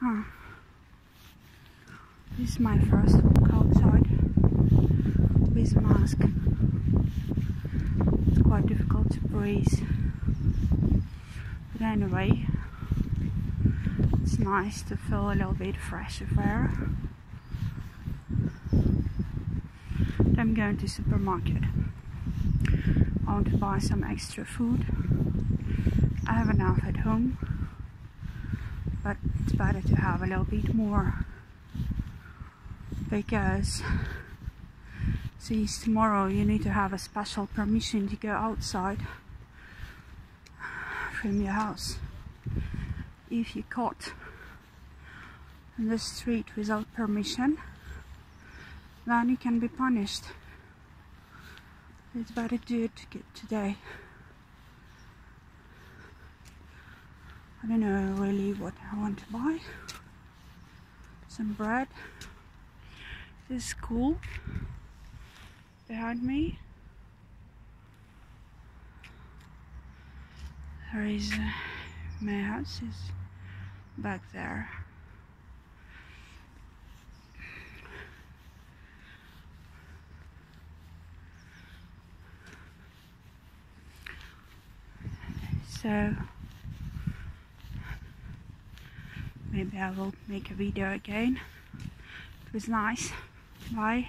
Huh. This is my first walk outside with mask. It's quite difficult to breathe. But anyway, it's nice to feel a little bit fresh air. I'm going to supermarket. I want to buy some extra food. I have enough at home, but it's better to have a little bit more because since tomorrow you need to have a special permission to go outside from your house. If you caught in the street without permission, then you can be punished. It's better to do it today. I don't know really what I want to buy. Some bread. This school behind me. There is uh, my house is back there. So maybe I will make a video again. It was nice. Bye.